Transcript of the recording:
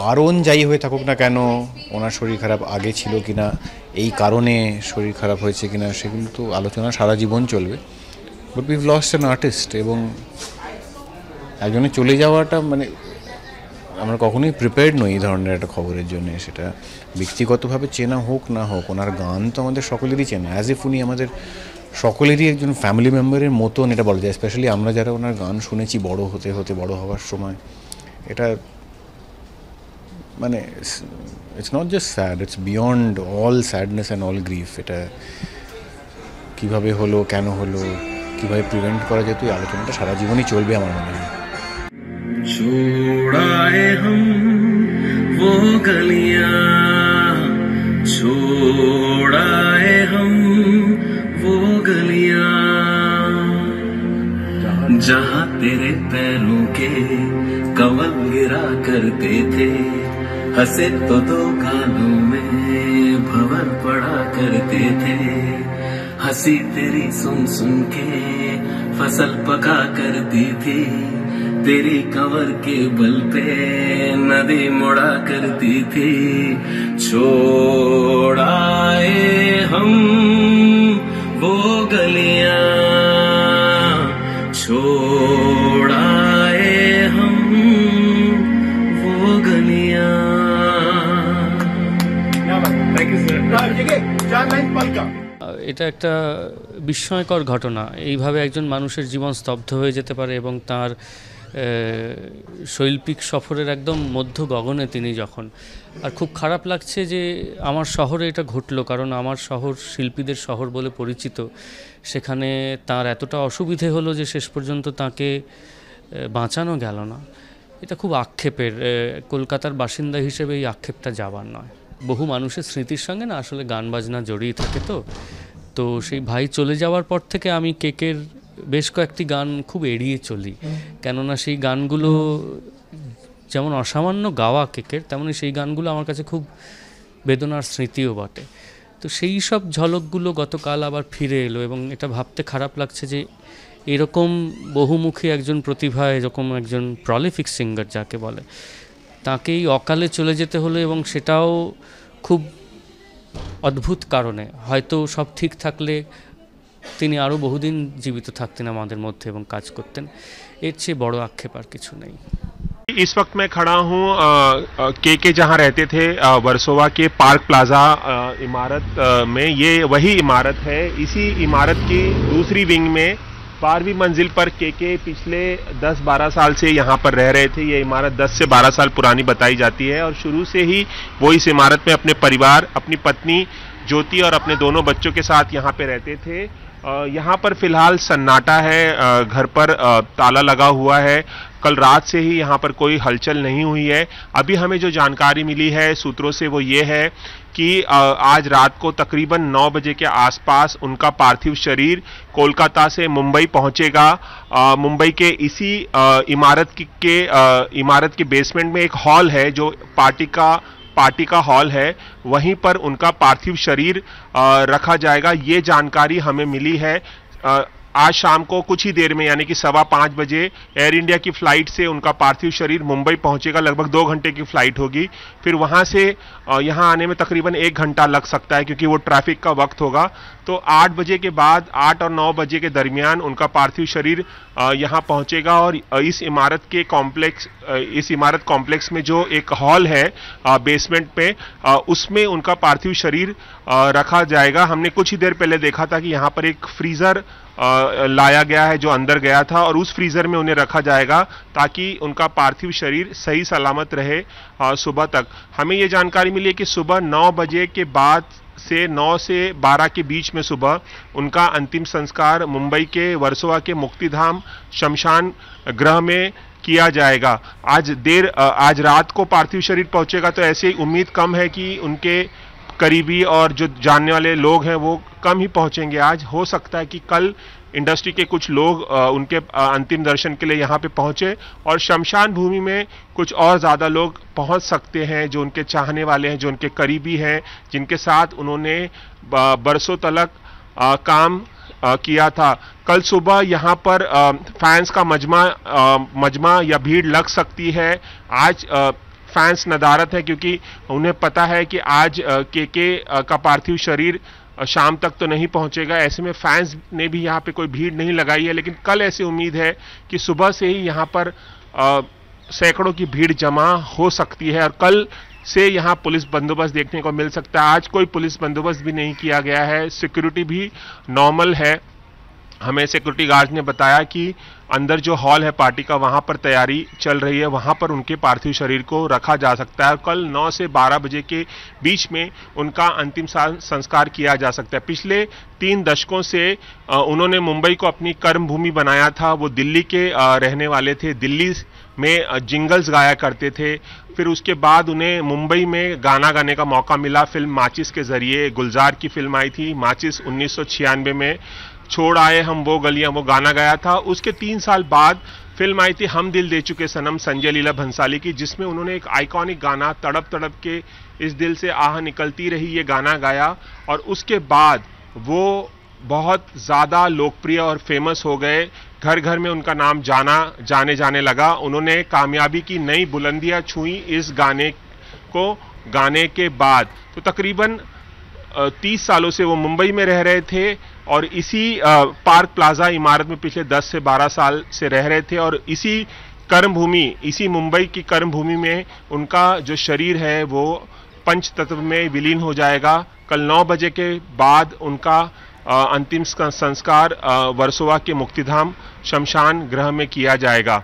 কারণ যাই হয়ে থাকুক না কেন, ওনার শরীর খারাপ আগে ছিল কিনা, এই কারণে শরীর খারাপ হয়েছে কিনা, সেগুলো তো আলোচনা সারা জীবন চলবে। But we've lost an artist এবং একজনের চলে যাওয়াটা মানে আমরা কখনোই প্রিপেয়ার্ড নই এই ধরনের একটা খবরের জন্য, সেটা ব্যক্তিগতভাবে চেনা হোক না হোক, ওনার গান তো আমাদের সকলেরই চেনা অ্যাজ এফ উনি আমাদের সকলেরই একজন ফ্যামিলি মেম্বারের মতন এটা বলা যায় স্পেশালি আমরা যারা ওনার গান শুনেছি বড় হতে হতে, বড় হওয়ার সময়। এটা মানে it's not just sad it's beyond all sadness and all grief এটা কীভাবে হলো কেন হলো কীভাবে প্রিভেন্ট করা যেত এই আলোচনাটা সারা জীবনই চলবে আমার মনে হয় छोड़ाए हम वो गलियां छोड़ाए हम वो गलियां जहां तेरे पैरों के कमल गिरा करते थे हंसे तो दो गालों में भवर पड़ा करते थे। हँसी तेरी सुन सुन के फ़सल पका करती थी। तेरी कवर के बल पे नदी मुड़ा करती थी। छोड़ाए हम वो गलियाँ छोड़ाए এটা একটা বিস্ময়কর ঘটনা। এইভাবে একজন মানুষের জীবন স্তব্ধ হয়ে যেতে পারে এবং তার শৈল্পিক সফরের একদম মধ্য গগনে তিনি যখন। আর খুব খারাপ লাগছে যে আমার শহরে এটা ঘটলো, কারণ আমার শহর শিল্পীদের শহর বলে পরিচিত। সেখানে তার এতটা অসুবিধে হলো যে শেষ পর্যন্ত তাকে বাঁচানো গেল না। এটা খুব আক্ষেপের কলকাতার বাসিন্দা হিসেবে এই আক্ষেপটা যাবার নয়। বহু মানুষের স্মৃতির সঙ্গে না আসলে গান বাজনা জড়িয়ে থাকে তো। তো সেই ভাই চলে যাওয়ার পর থেকে আমি কেকের বেশ কয়েকটি গান খুব এড়িয়ে চলি। কেননা সেই গানগুলো যেমন অসামান্য গাওয়া কেকের তেমনি সেই গানগুলো আমার কাছে খুব বেদনার স্মৃতিও বটে। তো সেই সব ঝলকগুলো গতকাল আবার ফিরে এলো এবং এটা ভাবতে খারাপ লাগছে যে এরকম বহুমুখী একজন প্রতিভা এরকম একজন প্রলিফিক সিঙ্গার যাকে বলে তাকেই অকালে চলে যেতে হলো এবং সেটাও খুব অদ্ভুত কারণে হয়তো সব ঠিক থাকলে তিনি আরও বহুদিন জীবিত থাকতেন আমাদের মধ্যে এবং কাজ করতেন এর চেয়ে বড় আক্ষেপ আর কিছু নেই इस वक्त मैं खड़ा हूँ के के जहाँ रहते थे अ, वर्सोवा के पार्क प्लाजा अ, इमारत अ, में ये वही इमारत है इसी इमारत की दूसरी विंग में बारहवीं मंजिल पर के के पिछले 10-12 साल से यहाँ पर रह रहे थे। ये इमारत 10 से 12 साल पुरानी बताई जाती है और शुरू से ही वो इस इमारत में अपने परिवार, अपनी पत्नी, ज्योति और अपने दोनों बच्चों के साथ यहाँ पे रहते थे। यहाँ पर फ़िलहाल सन्नाटा है। घर पर ताला लगा हुआ है। कल रात से ही यहाँ पर कोई हलचल नहीं हुई है। अभी हमें जो जानकारी मिली है सूत्रों से वो ये है कि आज रात को तकरीबन 9 बजे के आसपास उनका पार्थिव शरीर कोलकाता से मुंबई पहुंचेगा। मुंबई के इसी इमारत की- के इमारत के बेसमेंट में एक हॉल है जो पार्टी का पार्टी का हॉल है। वहीं पर उनका पार्थिव शरीर अ, रखा जाएगा। ये जानकारी हमें मिली है। आज शाम को कुछ ही देर में, यानी कि सवा पाँच बजे एयर इंडिया की फ़्लाइट से उनका पार्थिव शरीर मुंबई पहुंचेगा। लगभग दो घंटे की फ़्लाइट होगी। फिर वहाँ से यहाँ आने में तकरीबन एक घंटा लग सकता है, क्योंकि वो ट्रैफ़िक का वक्त होगा। तो आठ बजे के बाद, आठ और नौ बजे के दरमियान उनका पार्थिव शरीर यहाँ पहुँचेगा और इस इमारत के कॉम्प्लेक्स इस इमारत कॉम्प्लेक्स में जो एक हॉल है बेसमेंट पे उसमें उनका पार्थिव शरीर रखा जाएगा। हमने कुछ ही देर पहले देखा था कि यहाँ पर एक फ्रीजर लाया गया है, जो अंदर गया था, और उस फ्रीजर में उन्हें रखा जाएगा ताकि उनका पार्थिव शरीर सही सलामत रहे सुबह तक। हमें ये जानकारी मिली कि सुबह नौ बजे के बाद से 9 से 12 के बीच में सुबह उनका अंतिम संस्कार मुंबई के वर्सोवा के मुक्तिधाम शमशान ग्रह में किया जाएगा। आज देर आज रात को पार्थिव शरीर पहुंचेगा तो ऐसे ही उम्मीद कम है कि उनके करीबी और जो जानने वाले लोग हैं वो कम ही पहुँचेंगे। आज हो सकता है कि कल इंडस्ट्री के कुछ लोग अ, उनके अ, अंतिम दर्शन के लिए यहाँ पे पहुँचे और शमशान भूमि में कुछ और ज़्यादा लोग पहुँच सकते हैं जो उनके चाहने वाले हैं जो उनके करीबी हैं जिनके साथ उन्होंने बरसों तलक अ, काम अ, किया था। कल सुबह यहाँ पर अ, फैंस का मजमा अ, मजमा या भीड़ लग सकती है। आज अ, फैंस नदारत है क्योंकि उन्हें पता है कि आज के के का पार्थिव शरीर शाम तक तो नहीं पहुंचेगा। ऐसे में फैंस ने भी यहाँ पे कोई भीड़ नहीं लगाई है, लेकिन कल ऐसी उम्मीद है कि सुबह से ही यहाँ पर सैकड़ों की भीड़ जमा हो सकती है और कल से यहाँ पुलिस बंदोबस्त देखने को मिल सकता है। आज कोई पुलिस बंदोबस्त भी नहीं किया गया है। सिक्योरिटी भी नॉर्मल है। हमें सिक्योरिटी गार्ड ने बताया कि अंदर जो हॉल है पार्टी का, वहाँ पर तैयारी चल रही है। वहाँ पर उनके पार्थिव शरीर को रखा जा सकता है। कल 9 से 12 बजे के बीच में उनका अंतिम संस्कार किया जा सकता है। पिछले तीन दशकों से उन्होंने मुंबई को अपनी कर्मभूमि बनाया था। वो दिल्ली के रहने वाले थे। दिल्ली में जिंगल्स गाया करते थे। फिर उसके बाद उन्हें मुंबई में गाना गाने का मौका मिला। फ़िल्म माचिस के ज़रिए गुलजार की फ़िल्म आई थी। माचिस 1996 में छोड़ आए हम, वो गलियाँ, वो गाना गाया था। उसके तीन साल बाद फ़िल्म आई थी, हम दिल दे चुके सनम, संजय लीला भंसाली की, जिसमें उन्होंने एक आइकॉनिक गाना, तड़प तड़प के इस दिल से आह निकलती रही, ये गाना गाया। और उसके बाद वो बहुत ज़्यादा लोकप्रिय और फ़ेमस हो गए। घर घर में उनका नाम जाना, जाने जाने लगा। उन्होंने कामयाबी की नई बुलंदियाँ छुई इस गाने को, गाने के बाद। तो तकरीबन तीस सालों से वो मुंबई में रह रहे थे और इसी पार्क प्लाजा इमारत में पिछले 10 से 12 साल से रह रहे थे और इसी कर्म भूमि इसी मुंबई की कर्म भूमि में उनका जो शरीर है वो पंच तत्व में विलीन हो जाएगा। कल नौ बजे के बाद उनका अंतिम संस्कार वर्सोवा के मुक्तिधाम शमशान ग्रह में किया जाएगा।